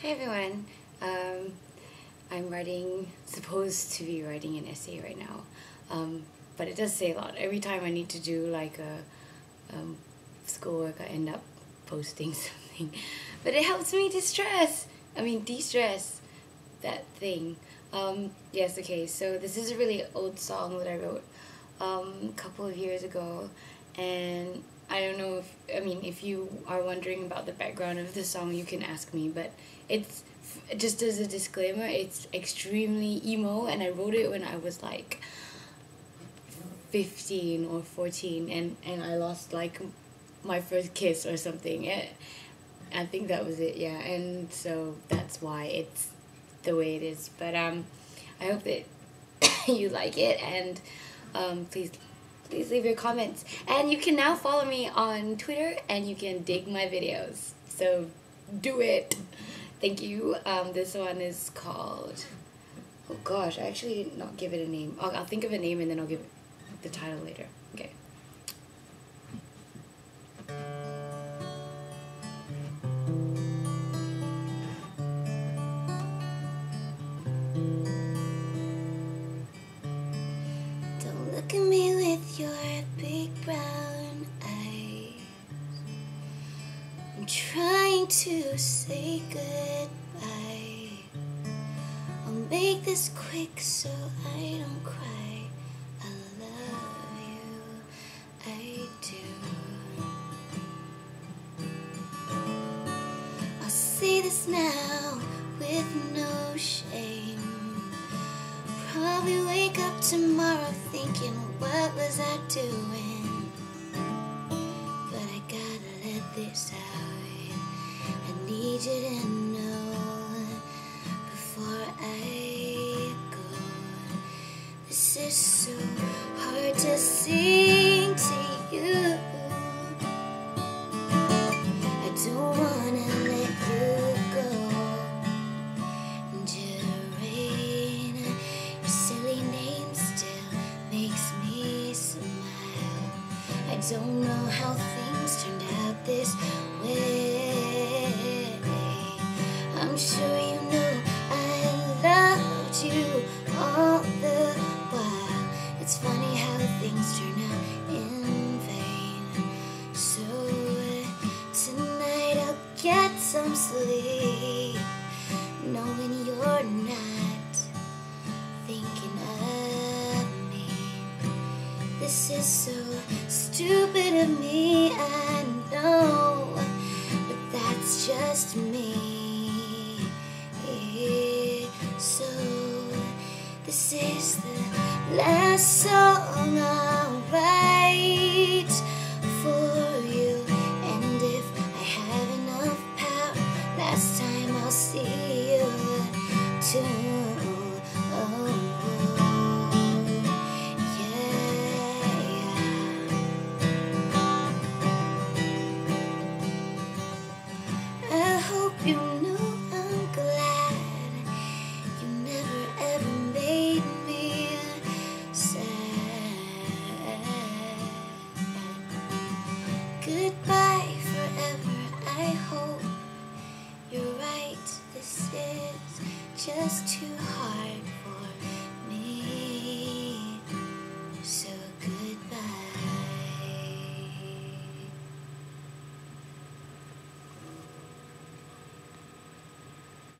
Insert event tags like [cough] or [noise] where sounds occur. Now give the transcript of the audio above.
Hi everyone. Um, I'm writing, supposed to be writing an essay right now, um, but it does say a lot. Every time I need to do like a um, schoolwork, I end up posting [laughs] something, but it helps me distress. I mean, de-stress that thing. Um, yes, okay. So this is a really old song that I wrote um, a couple of years ago, and I don't know if I mean if you are wondering about the background of the song, you can ask me. But it's just as a disclaimer, it's extremely emo, and I wrote it when I was like fifteen or fourteen, and and I lost like my first kiss or something. It, I think that was it. Yeah, and so that's why it's the way it is. But um, I hope that [coughs] you like it, and um, please please leave your comments. And you can now follow me on Twitter and you can digg my videos. So do it. Thank you. Um, this one is called, oh gosh, I actually did not give it a name. I'll, I'll think of a name and then I'll give the title later. Okay. Trying to say goodbye. I'll make this quick so I don't cry. I love you, I do. I'll say this now with no shame. Probably wake up tomorrow thinking, what was I doing? But I gotta let this out I need you to know don't know how things turned out this way I'm sure you know I loved you all the while. It's funny how things turn out in vain. So uh, tonight I'll get some sleep, is so stupid of me, I know, but that's just me. So this is the last song I'll just too hard.